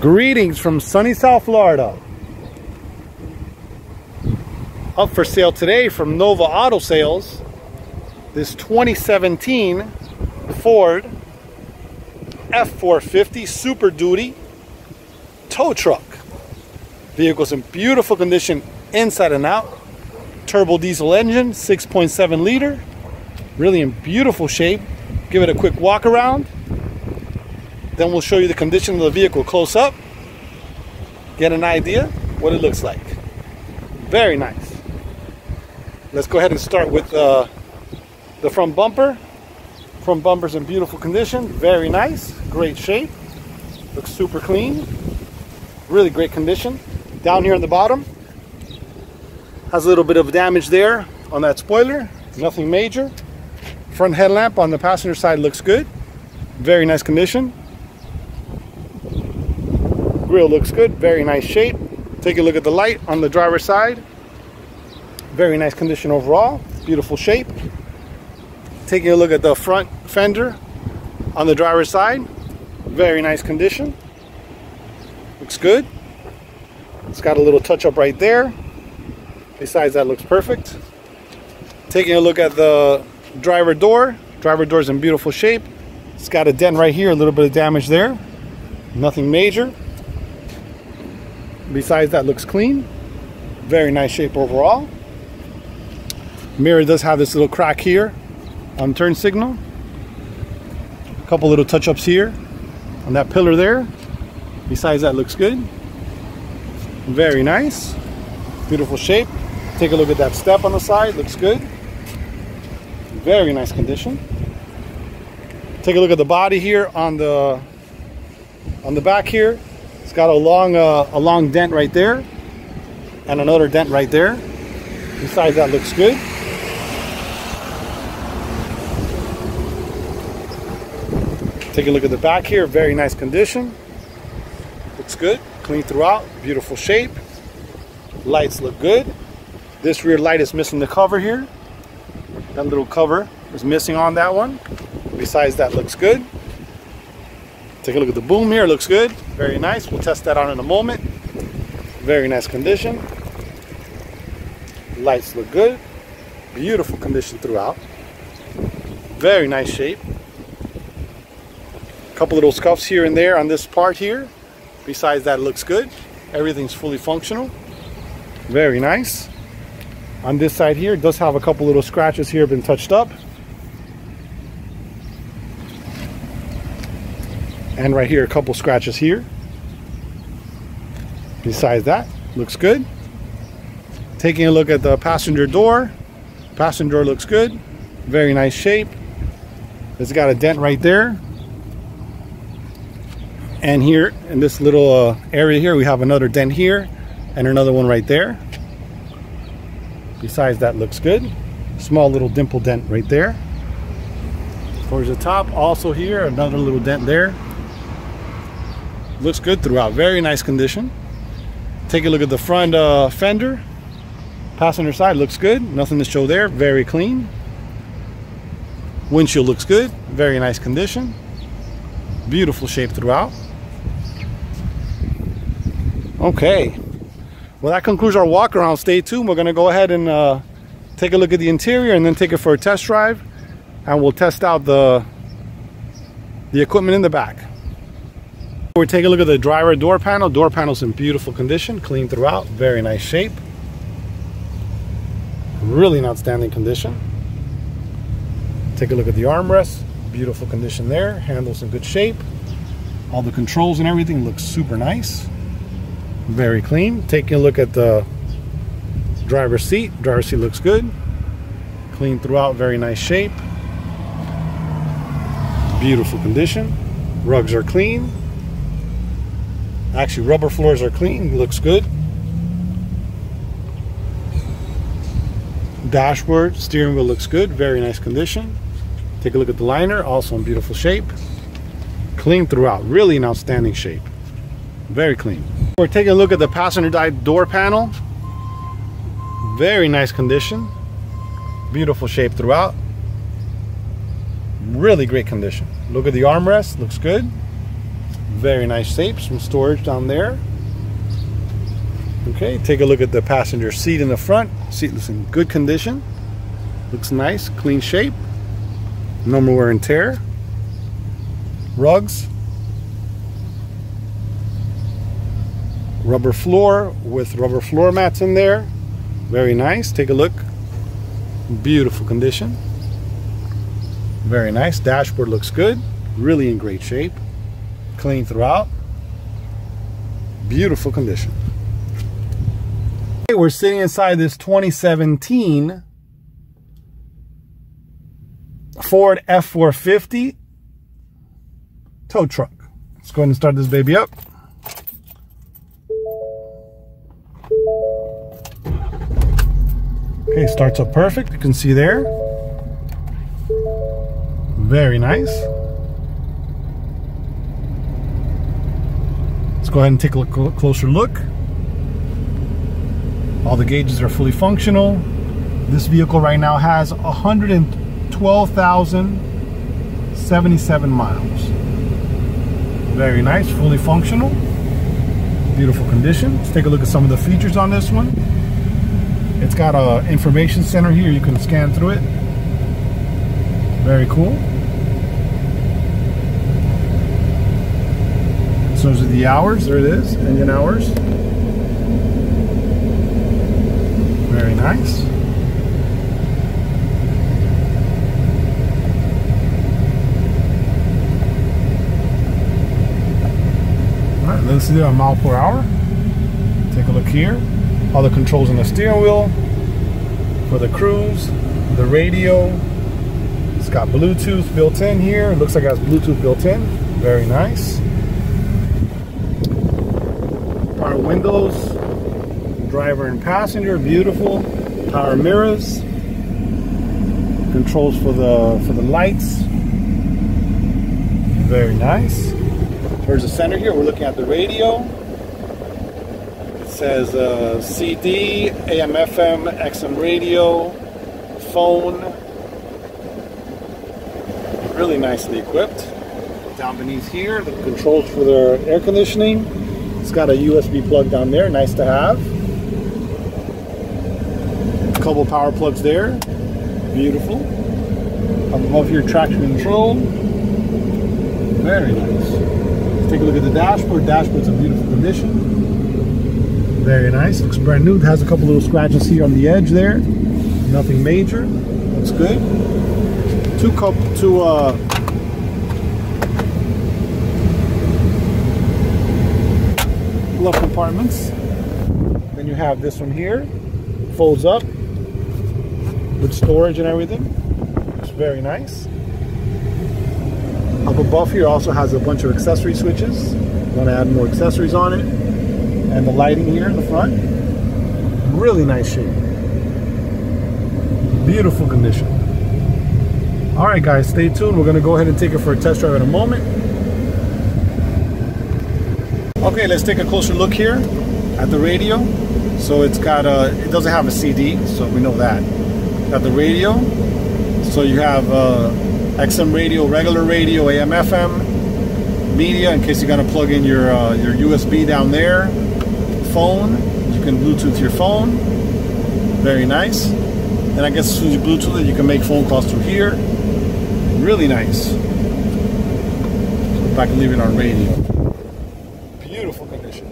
Greetings from sunny South Florida. Up for sale today from Nova Auto Sales. This 2017 Ford F450 Super Duty tow truck. Vehicle's in beautiful condition inside and out. Turbo diesel engine, 6.7 liter. Really in beautiful shape. Give it a quick walk around. Then we'll show you the condition of the vehicle close up. Get an idea what it looks like. Very nice. Let's go ahead and start with uh, the front bumper. Front bumper's in beautiful condition. Very nice. Great shape. Looks super clean. Really great condition. Down here on the bottom, has a little bit of damage there on that spoiler. Nothing major. Front headlamp on the passenger side looks good. Very nice condition. Grill looks good, very nice shape. Take a look at the light on the driver's side. Very nice condition overall, beautiful shape. Taking a look at the front fender on the driver's side. Very nice condition. Looks good. It's got a little touch up right there. Besides that looks perfect. Taking a look at the driver door. Driver door is in beautiful shape. It's got a dent right here, a little bit of damage there. Nothing major. Besides that looks clean. Very nice shape overall. Mirror does have this little crack here on turn signal. A couple little touch-ups here on that pillar there. Besides that looks good. Very nice. Beautiful shape. Take a look at that step on the side. Looks good. Very nice condition. Take a look at the body here on the on the back here. It's got a long, uh, a long dent right there and another dent right there. Besides that looks good. Take a look at the back here, very nice condition. Looks good, clean throughout, beautiful shape. Lights look good. This rear light is missing the cover here. That little cover is missing on that one. Besides that looks good. Take a look at the boom here, looks good. Very nice. We'll test that out in a moment. Very nice condition. Lights look good. Beautiful condition throughout. Very nice shape. A Couple little scuffs here and there on this part here. Besides that, looks good. Everything's fully functional. Very nice. On this side here, it does have a couple little scratches here been touched up. And right here, a couple scratches here. Besides that, looks good. Taking a look at the passenger door. Passenger door looks good. Very nice shape. It's got a dent right there. And here, in this little uh, area here, we have another dent here and another one right there. Besides that, looks good. Small little dimple dent right there. Towards the top, also here, another little dent there. Looks good throughout. Very nice condition. Take a look at the front uh, fender. Passenger side looks good. Nothing to show there. Very clean. Windshield looks good. Very nice condition. Beautiful shape throughout. Okay. Well, that concludes our walk around. Stay tuned. We're going to go ahead and uh, take a look at the interior and then take it for a test drive. And we'll test out the, the equipment in the back. We're taking a look at the driver door panel. Door panel's in beautiful condition, clean throughout, very nice shape. Really in outstanding condition. Take a look at the armrest, beautiful condition there. Handles in good shape. All the controls and everything looks super nice. Very clean. Taking a look at the driver's seat. Driver's seat looks good. Clean throughout, very nice shape. Beautiful condition. Rugs are clean. Actually, rubber floors are clean. Looks good. Dashboard, steering wheel looks good. Very nice condition. Take a look at the liner. Also in beautiful shape. Clean throughout. Really in outstanding shape. Very clean. We're taking a look at the passenger side door panel. Very nice condition. Beautiful shape throughout. Really great condition. Look at the armrest. Looks good Very nice shape, some storage down there. Okay, take a look at the passenger seat in the front. Seat looks in good condition. Looks nice, clean shape. No more wear and tear. Rugs. Rubber floor with rubber floor mats in there. Very nice. Take a look. Beautiful condition. Very nice. Dashboard looks good. Really in great shape. Clean throughout. Beautiful condition. We're sitting inside this 2017 Ford F450 tow truck. Let's go ahead and start this baby up. Okay, starts up perfect. You can see there. Very nice. Go ahead and take a look, closer look. All the gauges are fully functional. This vehicle right now has 112,077 miles. Very nice, fully functional. Beautiful condition. Let's take a look at some of the features on this one. It's got a information center here. You can scan through it. Very cool. So those are the hours. There it is, engine hours. Very nice. All right, let's see a mile per hour. Take a look here. All the controls on the steering wheel for the cruise, the radio. It's got Bluetooth built in here. It looks like it has Bluetooth built in. Very nice. Power windows, driver and passenger, beautiful. Power mirrors, controls for the for the lights, very nice. Here's the center here. We're looking at the radio. It says uh, CD, AM, FM, XM radio, phone. Really nicely equipped. Down beneath here, the controls for the air conditioning. Got a USB plug down there, nice to have. A couple power plugs there, beautiful. Above here, traction control. Very nice. Take a look at the dashboard. Dashboard's in beautiful condition. Very nice. Looks brand new. It has a couple little scratches here on the edge there. Nothing major. Looks good. Two cup, two uh, glove compartments. Then you have this one here, folds up with storage and everything. It's very nice. Up above here also has a bunch of accessory switches. Want to add more accessories on it. And the lighting here in the front. Really nice shape. Beautiful condition. All right, guys, stay tuned. We're going to go ahead and take it for a test drive in a moment. Okay, let's take a closer look here at the radio. So it's got a, it doesn't have a CD, so we know that. Got the radio. So you have uh, XM radio, regular radio, AM, FM, media in case you're gonna plug in your uh, your USB down there. Phone, you can Bluetooth your phone. Very nice. And I guess as soon as you Bluetooth it, you can make phone calls through here. Really nice. If I can leave it on radio. Beautiful condition.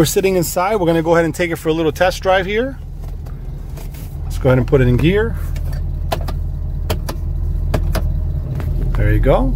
We're sitting inside. We're gonna go ahead and take it for a little test drive here. Let's go ahead and put it in gear. There you go.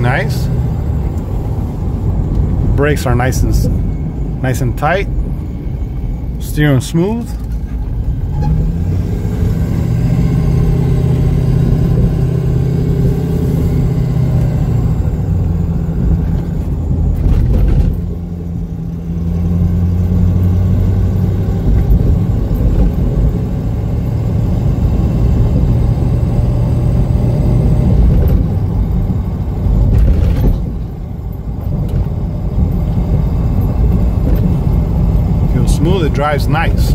Nice. Brakes are nice and nice and tight. Steering smooth. smooth, it drives nice.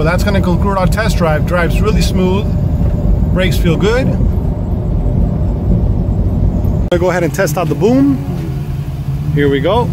Well that's going to conclude our test drive. Drives really smooth. Brakes feel good. I'm to go ahead and test out the boom. Here we go.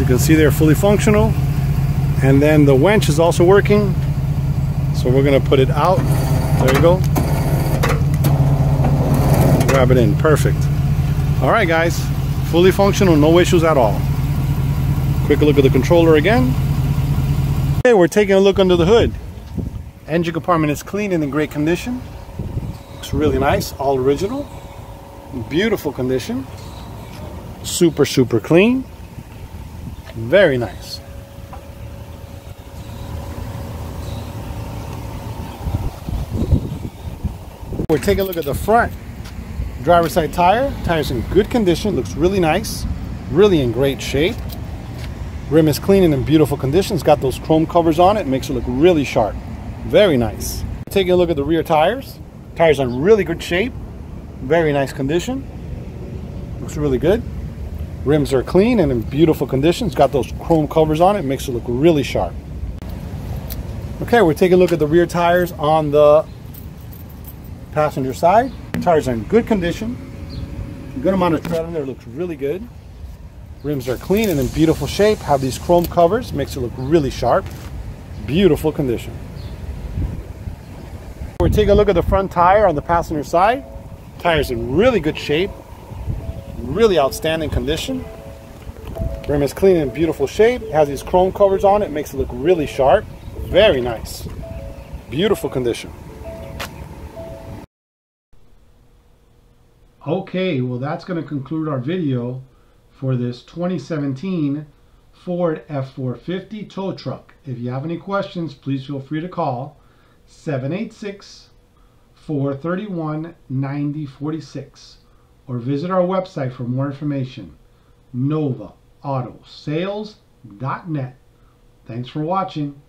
You can see they're fully functional. And then the winch is also working. So we're gonna put it out. There you go. Grab it in, perfect. All right guys, fully functional, no issues at all. Quick look at the controller again. Okay, we're taking a look under the hood. Engine compartment is clean and in great condition. Looks really nice, all original. Beautiful condition. Super, super clean. Very nice. We're taking a look at the front driver's side tire. Tire's in good condition, looks really nice, really in great shape. Rim is clean and in beautiful condition. It's got those chrome covers on it, makes it look really sharp. Very nice. Taking a look at the rear tires. Tires are in really good shape, very nice condition. Looks really good. Rims are clean and in beautiful condition. It's got those chrome covers on it. Makes it look really sharp. Okay, we're taking a look at the rear tires on the passenger side. Tires are in good condition. Good amount of tread on there. Looks really good. Rims are clean and in beautiful shape. Have these chrome covers. Makes it look really sharp. Beautiful condition. We're taking a look at the front tire on the passenger side. Tire's in really good shape. Really outstanding condition. Rim is clean and beautiful shape. Has these chrome covers on it. Makes it look really sharp. Very nice. Beautiful condition. Okay, well that's going to conclude our video for this 2017 Ford F450 tow truck. If you have any questions, please feel free to call 786 431 9046 or visit our website for more information novaautosales.net. Thanks for watching.